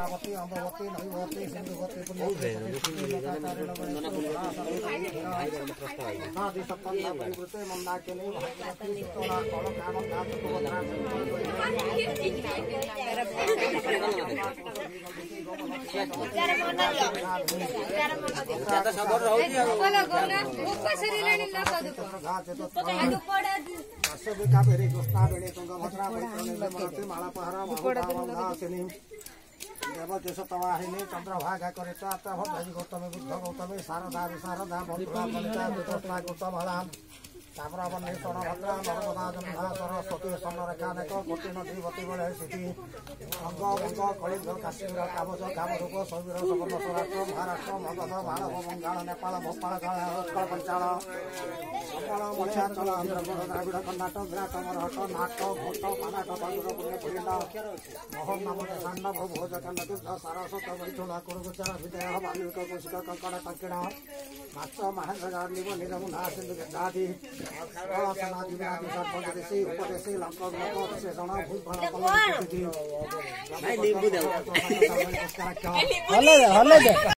नेत्रावती अम्बवती नैवती सिन्धुवती पुण्यति सप्तम परिवृते मन्दाकिनी भागवती तोला कल कामं धातु सबिका भेरी कृष्णा बेणी भद्रा देवदेश तवाहिनी चन्द्रभागा करिता तव भजि गौतमी बुद्ध गौतमी शारदा विशारदा बन्धुरा कलिता वितोष्णा गौतमला ताम्रवन्नी स्वर्णभद्रा नर्मदा जम्भा सरस्वती सन्नरेखानेक कोटि नदी अङ्ग भङ्ग कलिङ्ग काश्मीर कामज कामरूप स्वराष्ट्र महाराष्ट्र मगध मानव बङ्गाल नेपाल भोपाल उत्कल पञ्चाल नेपाल मणियाञ्चल आन्ध्र कर्णाटक विराट घोट मोहन वैठुल कुरुगोचर विजय वाल्मिक कौशिक नींबू दे हल्ले